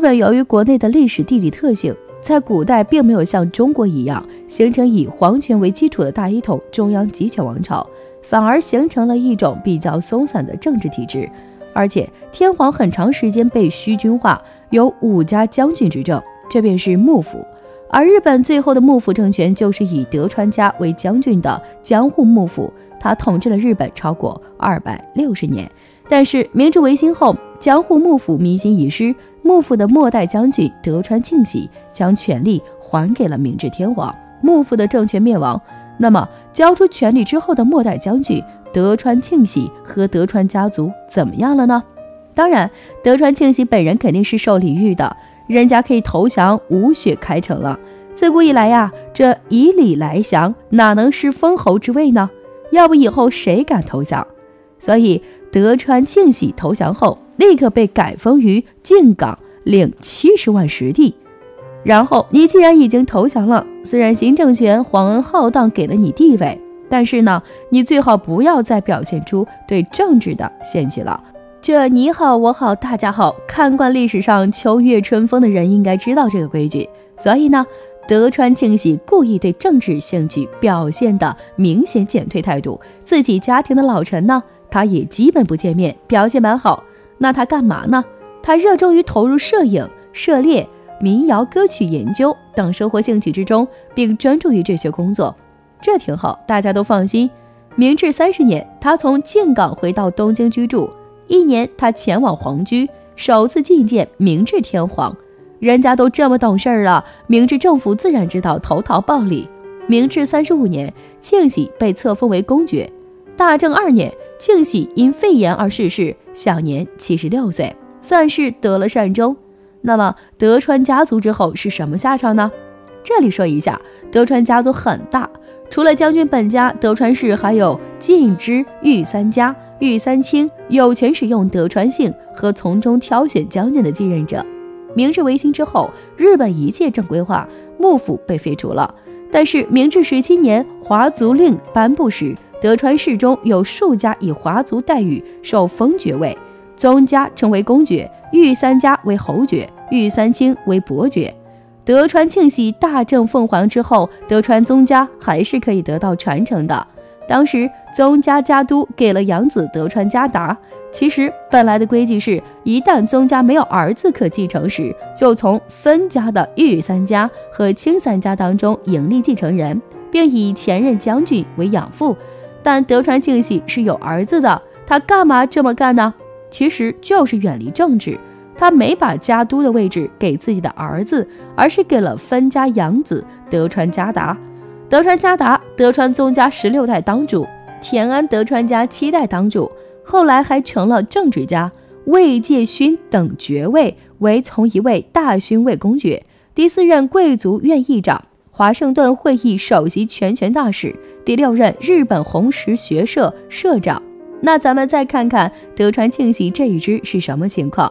日本由于国内的历史地理特性，在古代并没有像中国一样形成以皇权为基础的大一统中央集权王朝，反而形成了一种比较松散的政治体制。而且天皇很长时间被虚君化，由五家将军执政，这便是幕府。而日本最后的幕府政权就是以德川家为将军的江户幕府，他统治了日本超过二百六十年。但是明治维新后，江户幕府民心已失，幕府的末代将军德川庆喜将权力还给了明治天皇，幕府的政权灭亡。那么交出权力之后的末代将军德川庆喜和德川家族怎么样了呢？当然，德川庆喜本人肯定是受礼遇的。人家可以投降，无血开城了。自古以来呀，这以礼来降，哪能是封侯之位呢？要不以后谁敢投降？所以德川庆喜投降后，立刻被改封于靖港，领七十万实地。然后你既然已经投降了，虽然新政权皇恩浩荡给了你地位，但是呢，你最好不要再表现出对政治的兴趣了。这你好我好大家好，看惯历史上秋月春风的人应该知道这个规矩。所以呢，德川庆喜故意对政治兴趣表现的明显减退态度，自己家庭的老臣呢，他也基本不见面，表现蛮好。那他干嘛呢？他热衷于投入摄影、涉猎、民谣歌曲研究等生活兴趣之中，并专注于这些工作，这挺好，大家都放心。明治三十年，他从靖港回到东京居住。一年，他前往皇居，首次觐见明治天皇。人家都这么懂事儿了，明治政府自然知道投桃报李。明治三十五年，庆喜被册封为公爵。大正二年，庆喜因肺炎而逝世，享年七十六岁，算是得了善终。那么，德川家族之后是什么下场呢？这里说一下，德川家族很大，除了将军本家，德川氏还有近之御三家。御三卿有权使用德川姓和从中挑选将军的继任者。明治维新之后，日本一切正规化，幕府被废除了。但是明治十七年华族令颁布时，德川氏中有数家以华族待遇受封爵位，宗家称为公爵，御三家为侯爵，御三卿为伯爵。德川庆喜大政奉还之后，德川宗家还是可以得到传承的。当时宗家家督给了养子德川家达。其实本来的规矩是，一旦宗家没有儿子可继承时，就从分家的御三家和清三家当中迎立继承人，并以前任将军为养父。但德川庆喜是有儿子的，他干嘛这么干呢？其实就是远离政治，他没把家督的位置给自己的儿子，而是给了分家养子德川家达。德川家达，德川宗家十六代当主，田安德川家七代当主，后来还成了政治家。位介勋等爵位为从一位大勋位公爵，第四任贵族院议长，华盛顿会议首席全权大使，第六任日本红石学社社长。那咱们再看看德川庆喜这一支是什么情况？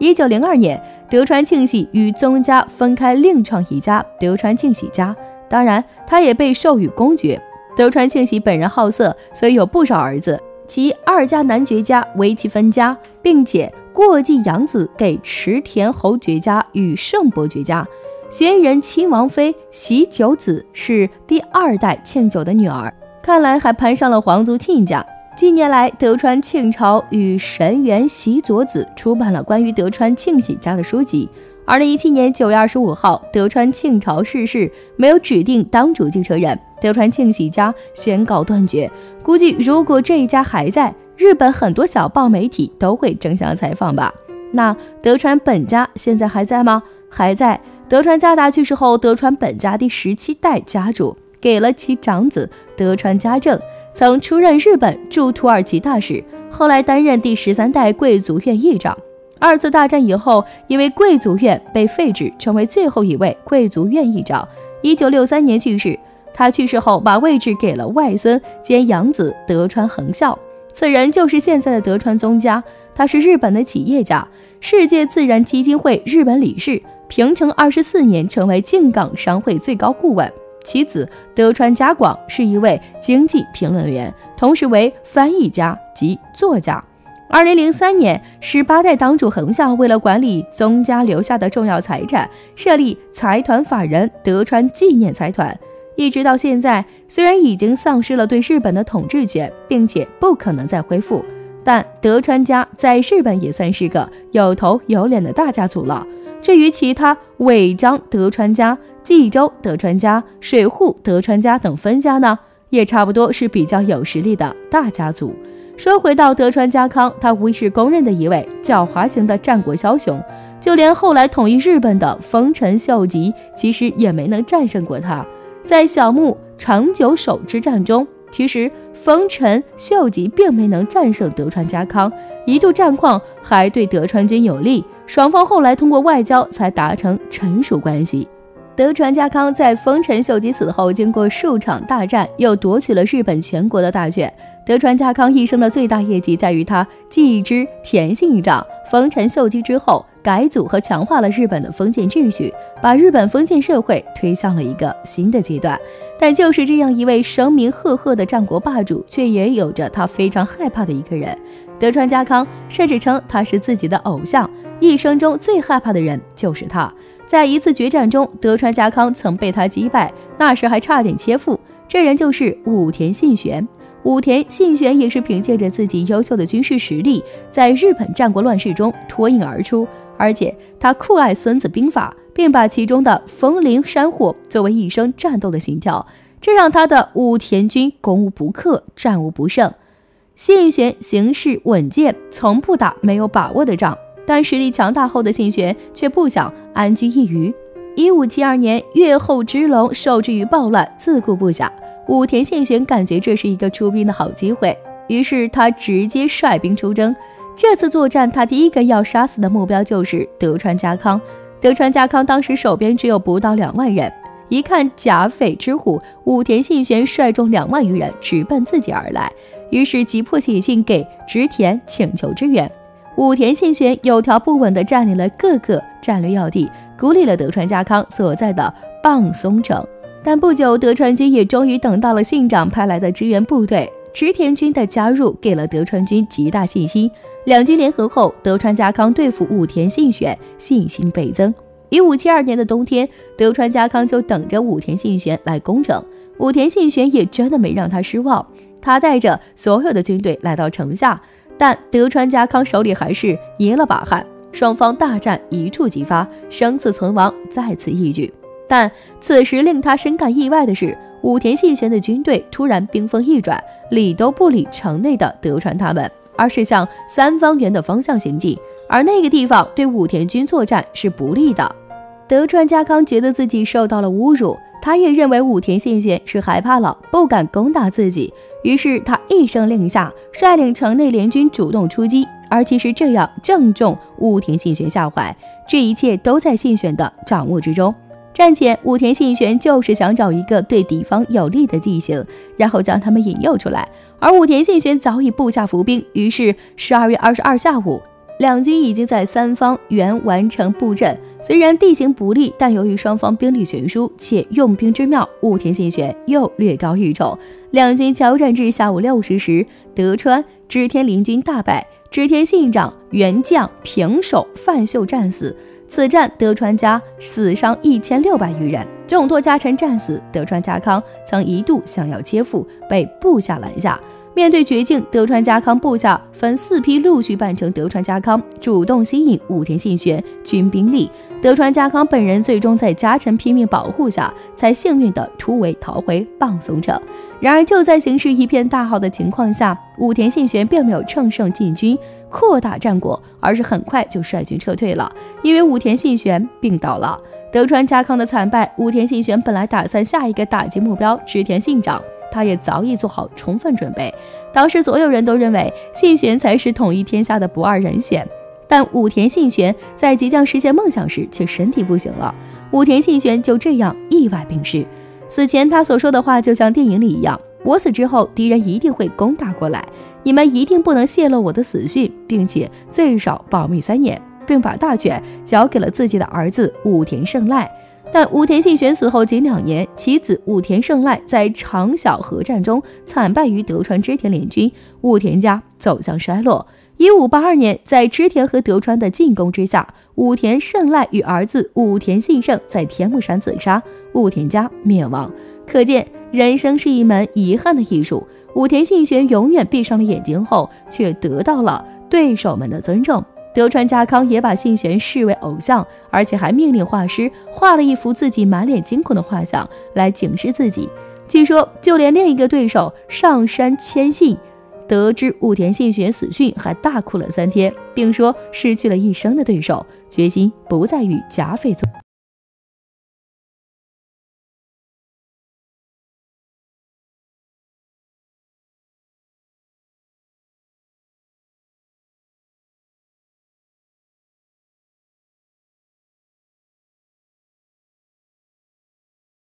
一九零二年，德川庆喜与宗家分开，另创一家德川庆喜家。当然，他也被授予公爵。德川庆喜本人好色，所以有不少儿子。其二家男爵家为其分家，并且过继养子给池田侯爵家与盛伯爵家。嫌疑人亲王妃喜久子是第二代庆久的女儿，看来还攀上了皇族亲家。近年来，德川庆朝与神原喜佐子出版了关于德川庆喜家的书籍。二零一七年九月二十五号，德川庆朝逝世，没有指定当主继承人，德川庆喜家宣告断绝。估计如果这一家还在，日本很多小报媒体都会争相采访吧。那德川本家现在还在吗？还在。德川家达去世后，德川本家第十七代家主给了其长子德川家政，曾出任日本驻土耳其大使，后来担任第十三代贵族院议长。二次大战以后，因为贵族院被废止，成为最后一位贵族院议长。一九六三年去世。他去世后，把位置给了外孙兼养子德川恒孝。此人就是现在的德川宗家。他是日本的企业家，世界自然基金会日本理事，平成二十四年成为靖港商会最高顾问。其子德川家广是一位经济评论员，同时为翻译家及作家。二零零三年，十八代当主横孝为了管理宗家留下的重要财产，设立财团法人德川纪念财团。一直到现在，虽然已经丧失了对日本的统治权，并且不可能再恢复，但德川家在日本也算是个有头有脸的大家族了。至于其他尾张德川家、冀州德川家、水户德川家等分家呢，也差不多是比较有实力的大家族。说回到德川家康，他无疑是公认的一位狡猾型的战国枭雄，就连后来统一日本的丰臣秀吉，其实也没能战胜过他。在小牧长久手之战中，其实丰臣秀吉并没能战胜德川家康，一度战况还对德川军有利，双方后来通过外交才达成臣属关系。德川家康在丰臣秀吉死后，经过数场大战，又夺取了日本全国的大权。德川家康一生的最大业绩在于他继之田信长、丰臣秀吉之后，改组和强化了日本的封建秩序，把日本封建社会推向了一个新的阶段。但就是这样一位声名赫赫的战国霸主，却也有着他非常害怕的一个人。德川家康甚至称他是自己的偶像，一生中最害怕的人就是他。在一次决战中，德川家康曾被他击败，那时还差点切腹。这人就是武田信玄。武田信玄也是凭借着自己优秀的军事实力，在日本战国乱世中脱颖而出。而且他酷爱《孙子兵法》，并把其中的风林山火作为一生战斗的信条，这让他的武田军攻无不克，战无不胜。信玄行事稳健，从不打没有把握的仗。但实力强大后的信玄却不想安居一隅。一五七二年，越后之龙受制于暴乱，自顾不暇。武田信玄感觉这是一个出兵的好机会，于是他直接率兵出征。这次作战，他第一个要杀死的目标就是德川家康。德川家康当时手边只有不到两万人，一看甲斐之虎武田信玄率众两万余人直奔自己而来，于是急迫写信给织田请求支援。武田信玄有条不紊地占领了各个战略要地，孤立了德川家康所在的棒松城。但不久，德川军也终于等到了信长派来的支援部队。池田军的加入给了德川军极大信心。两军联合后，德川家康对付武田信玄信心倍增。一五七二年的冬天，德川家康就等着武田信玄来攻城。武田信玄也真的没让他失望，他带着所有的军队来到城下。但德川家康手里还是捏了把汗，双方大战一触即发，生死存亡在此一举。但此时令他深感意外的是，武田信玄的军队突然兵锋一转，理都不理城内的德川他们，而是向三方原的方向行进，而那个地方对武田军作战是不利的。德川家康觉得自己受到了侮辱。他也认为武田信玄是害怕了，不敢攻打自己，于是他一声令下，率领城内联军主动出击。而其实这样正中武田信玄下怀，这一切都在信玄的掌握之中。战前，武田信玄就是想找一个对敌方有利的地形，然后将他们引诱出来。而武田信玄早已布下伏兵，于是十二月二十二下午。两军已经在三方原完成布阵，虽然地形不利，但由于双方兵力悬殊且用兵之妙，武田信玄又略高一筹。两军交战至下午六时时，德川织田联军大败，织田信长元将平手范秀战死。此战德川家死伤一千六百余人，众多家臣战死。德川家康曾一度想要切腹，被部下拦下。面对绝境，德川家康部下分四批陆续扮成德川家康，主动吸引武田信玄军兵力。德川家康本人最终在家臣拼命保护下，才幸运的突围逃回棒松城。然而，就在形势一片大好的情况下，武田信玄并没有乘胜进军，扩大战果，而是很快就率军撤退了，因为武田信玄病倒了。德川家康的惨败，武田信玄本来打算下一个打击目标织田信长。他也早已做好充分准备。当时所有人都认为信玄才是统一天下的不二人选，但武田信玄在即将实现梦想时却身体不行了。武田信玄就这样意外病逝。死前他所说的话就像电影里一样：“我死之后，敌人一定会攻打过来，你们一定不能泄露我的死讯，并且最少保密三年。”并把大权交给了自己的儿子武田胜赖。但武田信玄死后仅两年，其子武田胜赖在长小合战中惨败于德川织田联军，武田家走向衰落。一五八二年，在织田和德川的进攻之下，武田胜赖与儿子武田信胜在田木山自杀，武田家灭亡。可见，人生是一门遗憾的艺术。武田信玄永远闭上了眼睛后，却得到了对手们的尊重。德川家康也把信玄视为偶像，而且还命令画师画了一幅自己满脸惊恐的画像来警示自己。据说，就连另一个对手上山谦信。得知武田信玄死讯，还大哭了三天，并说失去了一生的对手，决心不再与甲斐作。